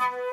Bye.